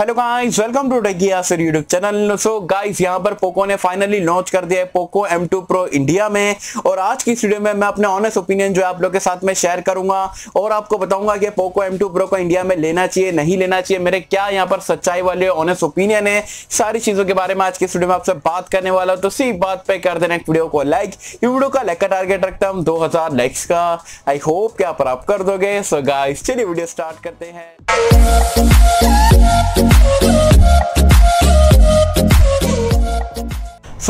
Hello guys welcome to sir YouTube channel so guys यहाँ पर Poco ने finally launch कर दिया है पोको M2 Pro इंडिया में। और आज की इस वीडियो में मैं अपने ऑनेस्ट ओपिनियन जो है आप लोग के साथ में शेयर करूँगा और आपको बताऊँगा कि पोको M2 Pro को इंडिया में लेना चाहिए, नहीं लेना चाहिए। मेरे क्या यहाँ पर सच्चाई वाले ऑनेस्ट ओपिनियन है, सारी चीज़ों के बारे में आज की इस वीडियो में आपसे बात करने वाला हूँ। तो सी बात पे कर देना वीडियो को लाइक वीडियो का लाइक का टारगेट रखता हूँ, दो लाइक्स का। आई होप क्या आप कर दोगे। सो गाइस चलिए वीडियो स्टार्ट करते हैं।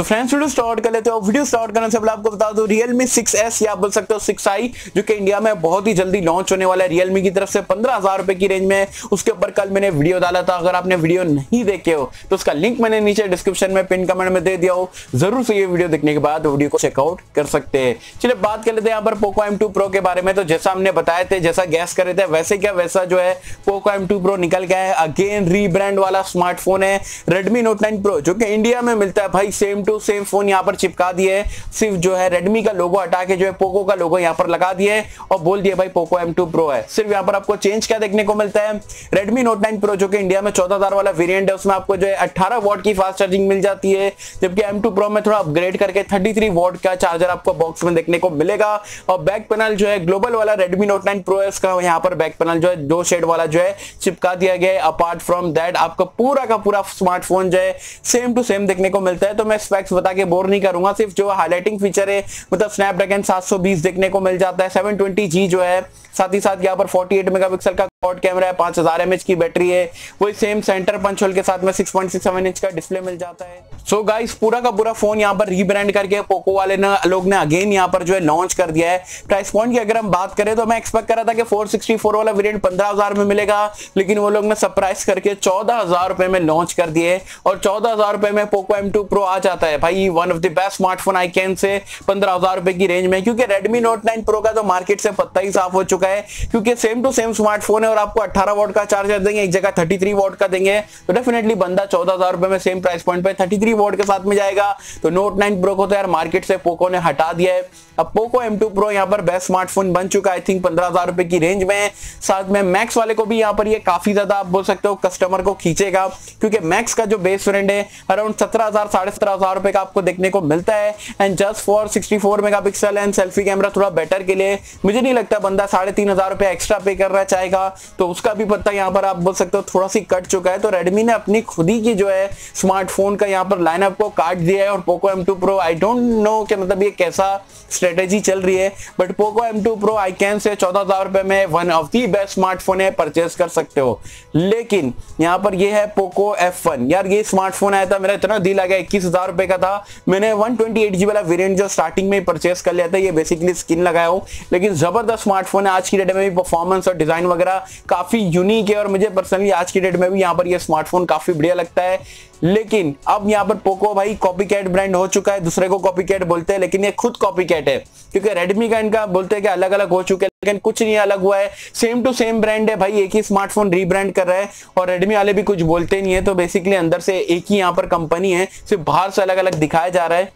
सो फ्रेंड्स वीडियो स्टार्ट कर लेते हो वीडियो स्टार्ट करने से पहले आपको बता दो, Realme 6s या बोल सकते हो 6i जो कि इंडिया में बहुत ही जल्दी लॉन्च होने वाला है। Realme की तरफ़ से पंद्रह हज़ार रुपए की रेंज में उसके ऊपर कल मैंने वीडियो डाला था। अगर आपने वीडियो नहीं देखे हो तो उसका लिंक मैंने नीचे डिस्क्रिप्शन में पिन कमेंट में दे दिया हो। ज़रूर से ये वीडियो देखने के बाद वीडियो को चेकआउट कर सकते हैं। चलिए बात कर लेते हैं यहाँ पर पोको एम टू प्रो के बारे में। तो जैसा हमने बताए थे, जैसा गैस करे थे, वैसे क्या वैसा जो है पोको एम टू प्रो निकल गया है। अगेन रीब्रांड वाला स्मार्टफ़ोन है। रेडमी नोट नाइन प्रो जो कि इंडिया में मिलता है भाई सेम टू सेम फ़ोन यहाँ पर चिपका दिए सिर्फ़ जो है रेडमी का लोगो हटा के, जो है पोको का लोगो यहाँ पर लगा दिए और बोल दिए, भाई पोको एम प्रो है। सिर्फ़ यहाँ पर आपको चेंज क्या देखने को मिलता है? रेडमी नोट नाइन प्रो जो कि इंडिया में चौदह वाला वेरियंट है, उसमें आपको जो है अट्ठारह वॉट की फास्ट चार्जिंग मिल जाती है। जबकि एम प्रो में थोड़ा अपग्रेड करके थर्टी वॉट का चार्जर आपको बॉक्स में देखने को मिलेगा। और बैक पैनल जो है ग्लोबल वाला रेडमी नोट नाइन प्रो का यहाँ पर बैक पैनल जो है दो शेड वाला जो है चिपका दिया गया है। अपार्ट फ्रॉम दैट आपका पूरा का पूरा स्मार्टफ़ोन जो है सेम टू सेम देखने को मिलता है। तो मैं स्पेक्स बता के बोर नहीं करूँगा। सिर्फ़ जो हाईलाइटिंग फीचर है मतलब स्नैपड्रैगन 720 देखने को मिल जाता है। 720G जो है, साथ ही साथ यहाँ पर 48 मेगापिक्सल का कॉड कैमरा है 5000 एमएच की बैटरी है। वही सेम सेंटर पंच होल के साथ में 6.67 इंच का डिस्प्ले मिल जाता है। सो so गाइस पूरा का पूरा फ़ोन यहाँ पर रीब्रांड करके पोको वाले ने, लोग ने अगेन यहाँ पर जो है लॉन्च कर दिया है। प्राइस पॉइंट की अगर हम बात करें तो मैं एक्सपेक्ट कर रहा था कि 464 वाला वेरिएंट 15000 में मिलेगा, लेकिन वो लोग ने सरप्राइज़ करके 14000 रुपए में लॉन्च कर दिए और 14000 रुपए में पोको M2 प्रो आ जाता है। भाई one of the best smartphone I can say 15000 रुपए की रेंज में क्योंकि रेडमी नोट नाइन प्रो का तो मार्केट से पत्ता ही साफ़ हो चुका है, क्योंकि सेम टू सेम स्मार्टफ़ोन है और आपको 18 वोट का चार्जर देंगे, एक जगह 33 वोट का देंगे तो डेफिनेटली बंदा 14000 रुपए में सेम प्राइस पॉइंट पे 33 वोट के साथ में जाएगा। तो नोट 9 प्रो को तो यार मार्केट से पोको ने हटा दिया है। अब पोको M2 Pro यहाँ पर बेस्ट स्मार्टफ़ोन बन चुका आई थिंक पंद्रह हज़ार रुपए की रेंज में। साथ में मैक्स वाले को भी यहाँ पर ये काफ़ी ज़्यादा आप बोल सकते हो कस्टमर को खींचेगा, क्योंकि मैक्स का जो बेस वेरिएंट है अराउंड सत्रह हज़ार, साढ़े सत्रह हज़ार रुपए का आपको देखने को मिलता है। And just for 64 megapixel and selfie camera थोड़ा बेटर के लिए, मुझे नहीं लगता बंदा साढ़े तीन हज़ार रुपए एक्स्ट्रा पे करना चाहेगा। तो उसका भी पत्ता यहाँ पर आप बोल सकते हो थोड़ा सी कट चुका है। तो रेडमी ने अपनी खुद ही की जो है स्मार्टफ़ोन का यहाँ पर लाइनअप को काट दिया है और Poco M two pro I don't know कि मतलब ये कैसा स्ट्रेटेजी चल रही है but Poco M2 Pro I can say चौदह हज़ार रुपए में one of the best smartphone है परचेज कर सकते हो। लेकिन यहाँ पर ये है पोको F1 यार ये स्मार्टफ़ोन आया था, मेरा इतना दिल आ गया, इक्कीस हज़ार रुपए का था। मैंने वन ट्वेंटी एट जी वाला वेरियंट जो स्टार्टिंग में परचेज कर लिया था, ये बेसिकली स्किन लगाया हूँ। लेकिन ज़बरदस्त स्मार्टफ़ोन है, आज की डेट में भी परफॉर्मेंस और डिज़ाइन वगैरह काफ़ी यूनिक है और मुझे पर्सनली आज की डेट में भी यहाँ पर यह स्मार्टफ़ोन काफ़ी बढ़िया लगता है। लेकिन अब यहाँ पर पोको भाई कॉपी कैट ब्रांड हो चुका है, दूसरे को कॉपी कैट बोलते हैं, लेकिन ये खुद कॉपी कैट है। क्योंकि रेडमी का इनका बोलते हैं कि अलग अलग हो चुके हैं, लेकिन कुछ नहीं अलग हुआ है। सेम टू सेम ब्रांड है भाई, एक ही स्मार्टफ़ोन रीब्रांड कर रहा है और रेडमी वाले भी कुछ बोलते नहीं है तो बेसिकली अंदर से एक ही यहाँ पर कंपनी है, सिर्फ़ बाहर से अलग अलग दिखाया जा रहा है।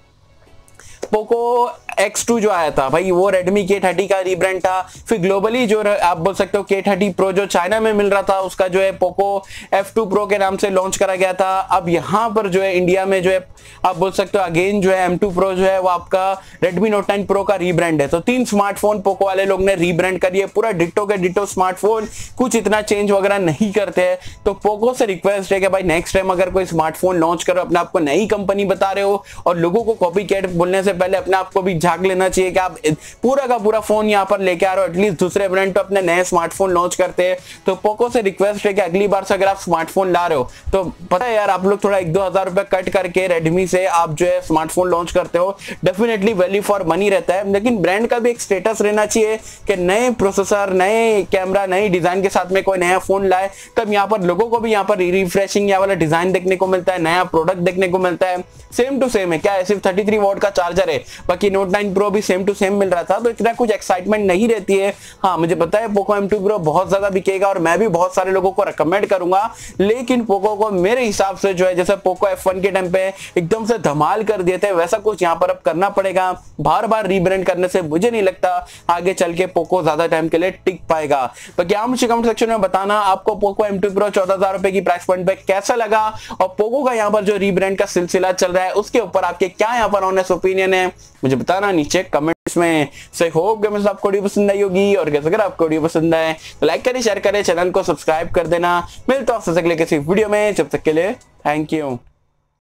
पोको X2 जो आया था, भाई, वो Redmi K30 का रीब्रांड था। फिर ग्लोबली जो आप बोल सकते हो K30 Pro जो चाइना में मिल रहा था, उसका जो है पोको F2 Pro के नाम से लॉन्च करा गया था। अब यहाँ पर जो है इंडिया में जो है, आप बोल सकते हो अगेन जो है M2 Pro जो है, वो आपका Redmi Note 9 Pro का रीब्रांड है। तो तीन स्मार्टफ़ोन पोको वाले लोग ने रीब्रांड करिए पूरा डिटो के डिटो स्मार्टफ़ोन कुछ इतना चेंज वगैरह नहीं करते हैं। तो पोको से रिक्वेस्ट है कि भाई नेक्स्ट टाइम अगर कोई स्मार्टफ़ोन लॉन्च करो, अपने आपको नई कंपनी बता रहे हो और लोगों को कॉपी कैट बोलने से पहले अपने आप को भी झाक लेना चाहिए कि आप पूरा का पूरा फ़ोन यहाँ पर लेके आ रहे हो एटलीस्ट दूसरे ब्रांड पे अपने नए स्मार्टफ़ोन लॉन्च करते हैं। तो पोको से रिक्वेस्ट है कि अगली बार से अगर आप स्मार्टफ़ोन ला रहे हो तो पता है यार, आप लोग थोड़ा एक दो हज़ार रुपए कट करके रेडमी से आप जो है स्मार्टफ़ोन लॉन्च करते हो डेफिनेटली वैल्यू फॉर मनी रहता है। लेकिन ब्रांड का भी एक स्टेटस रहना चाहिए कि नए प्रोसेसर नए कैमरा नई डिज़ाइन के साथ में कोई नया फ़ोन लाए, तब यहाँ पर लोगों को भी यहाँ पर रिफ्रेशिंग या वाला डिज़ाइन देखने को मिलता है, नया प्रोडक्ट देखने को मिलता है। सेम टू सेम है, क्या सिर्फ़ थर्टी थ्री वोट का चार्जर है। बाकी नोट नाइन प्रो भी सेम टू सेम मिल रहा था तो इतना कुछ एक्साइटमेंट नहीं रहती है। हाँ मुझे पता है पोको एम प्रो बहुत ज़्यादा बिकेगा और मैं भी बहुत सारे लोगों को रिकमेंड करूँगा। लेकिन पोको को मेरे हिसाब से जो है, जैसे पोको एफ़ के टाइम पे एकदम से धमाल कर दिए थे, वैसा कुछ यहाँ पर अब करना पड़ेगा। बार बार रीब्रांड करने से मुझे नहीं लगता आगे चल के पोको ज़्यादा टाइम के लिए टिक पाएगा। तो क्या मुझे कमेंट सेक्शन में बताना, आपको पोको एम प्रो चौदह हज़ार रुपए की प्राइस पॉइंट पे कैसा लगा? और पोको का यहाँ पर जो रीब्रांड का सिलसिला चल रहा है, उसके ऊपर आपके क्या यहाँ पर ऑनेस्ट ओपिनियन है। मुझे बताना, नीचे कमेंट्स में सो होप गेम्स आपको वीडियो पसंद आई होगी और अगर आपको वीडियो पसंद आए तो लाइक करें शेयर करें चैनल को सब्सक्राइब कर देना। मिलता हूँ किसी वीडियो में, जब तक के लिए थैंक यू